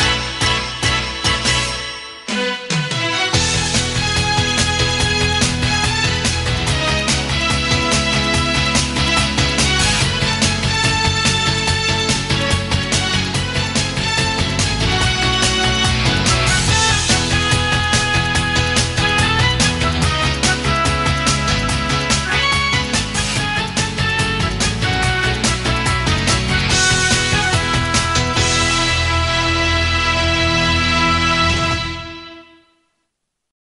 Bye.